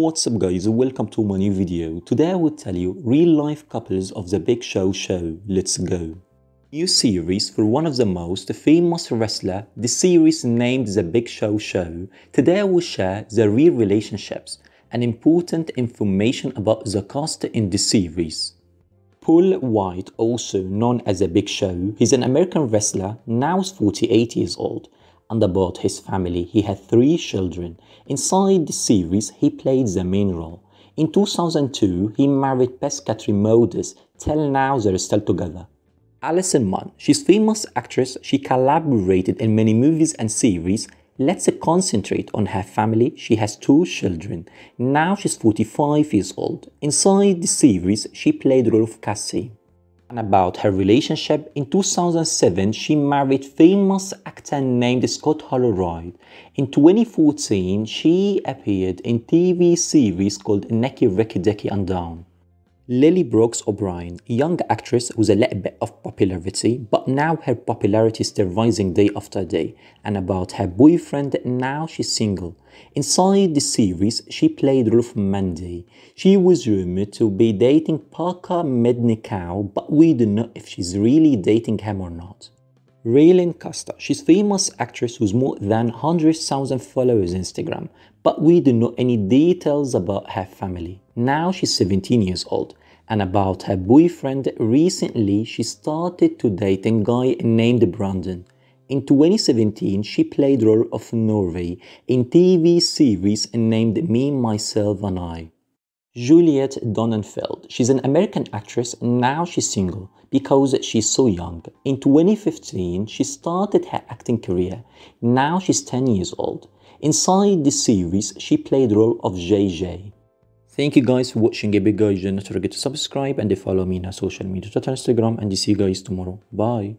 what's up guys? Welcome to my new video. Today i will tell you real life couples of the big show show. Let's go. New series for one of the most famous wrestler the series named the big show show. Today i will share the real relationships and important information about the cast in the series. Paul Wight, also known as the Big Show, he's an American wrestler, now 48 years old and about his family. He had three children. Inside the series, he played the main role. In 2002, he married Bess Katramados. Till now, they're still together. Allison Munn, she's famous actress. She collaborated in many movies and series. Let's concentrate on her family. She has two children. Now she's 45 years old. Inside the series, she played the role of Cassie. About her relationship, in 2007 she married famous actor named Scott Holroyd. In 2014 she appeared in TV series called Nicky Ricky Dicky and. Lily Brooks O'Briant, a young actress with a little bit of popularity, but now her popularity is still rising day after day. And about her boyfriend, now she's single. Inside the series, she played Ruth Mandy. She was rumored to be dating Parker Mednicow, but we don't know if she's really dating him or not. Reylynn Caster, she's famous actress with more than 100,000 followers on Instagram, but we don't know any details about her family. Now she's 17 years old and about her boyfriend, recently she started to date a guy named Brandon. In 2017, she played role of Norway in TV series named Me, Myself and I. Juliet Donenfeld. She's an American actress. Now she's single because she's so young. In 2015, she started her acting career. Now she's 10 years old. Inside the series, she played role of JJ. Thank you guys for watching a big guys. Do not forget to subscribe and follow me on social media, Twitter, Instagram, and see you guys tomorrow. Bye.